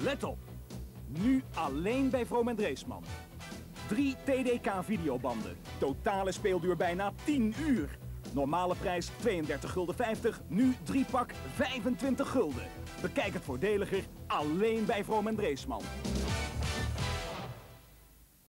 Let op. Nu alleen bij Vroom en Dreesman. Drie TDK videobanden. Totale speelduur bijna 10 uur. Normale prijs 32 gulden 50. Nu 3 pak 25 gulden. Bekijk het voordeliger alleen bij Vroom en Dreesman.